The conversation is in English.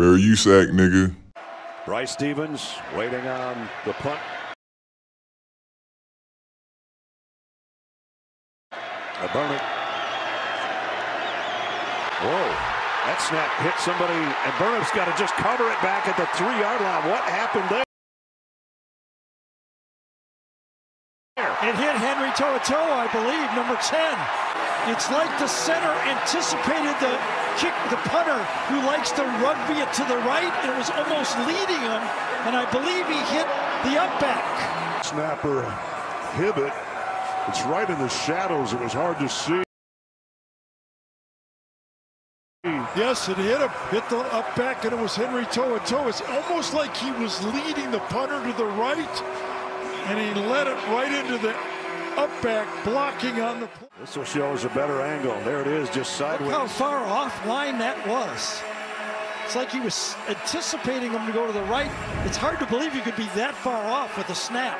Fair use act, nigga. Bryce Stevens waiting on the punt. Burnett. Whoa. That snap hit somebody, and Burnett's got to just cover it back at the three yard line. What happened there? It hit Henry To'oTo'o, I believe, number 10. It's like the center anticipated the kick, the punter who likes to rugby it to the right and it was almost leading him, and I believe he hit the up back. Snapper Hibbett. It's right in the shadows. It was hard to see. Yes, it hit him, hit the up back, and it was Henry To'oTo'o. It's almost like he was leading the punter to the right, and he let it right into the up back, blocking on the. This will show us a better angle. There it is, just sideways. Look how far off line that was. It's like he was anticipating him to go to the right. It's hard to believe he could be that far off with a snap.